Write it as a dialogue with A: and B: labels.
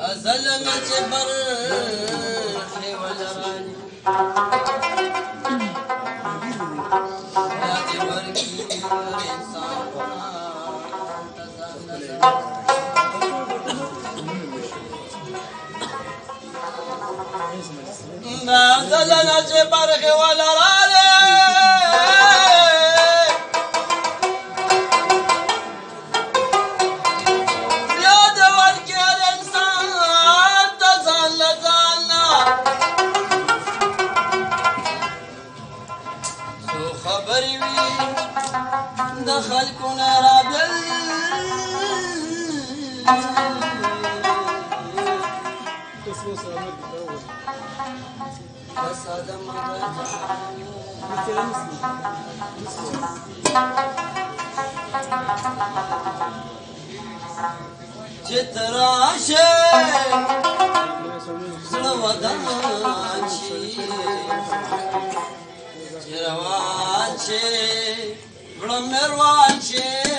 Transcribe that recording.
A: أزل مجبر والراني يا جبركي انسان ما زلنا جبرك ولا راني وي دخل كنا رابل بس هذا ما چتراشه زړه ودان چې غړم مروان چې